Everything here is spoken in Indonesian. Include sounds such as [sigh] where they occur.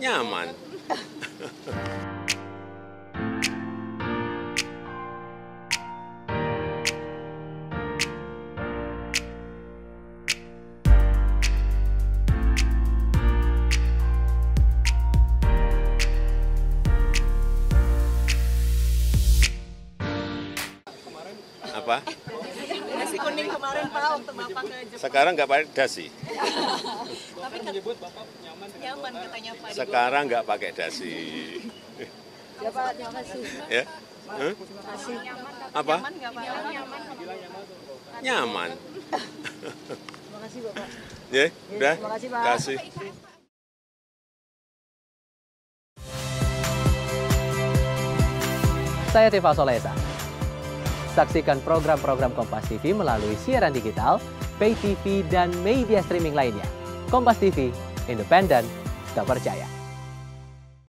Nyaman. Apa? Nasi kuning kemarin Pak waktu Bapak ke Jepang. Sekarang nggak pakai dasi. [laughs] Tapi menyebut Bapak nyaman. Nyaman katanya Pak. Sekarang nggak pakai dasi. Ya Pak, terima kasih. Ya? Apa? Nyaman nggak Pak? Nyaman. Nyaman. Terima kasih Bapak. Ya, udah. terima kasih, Pak. Kasih. Saya Tifa Solesa. Saksikan program-program Kompas TV melalui siaran digital, pay TV, dan media streaming lainnya. Kompas TV, independen, terpercaya.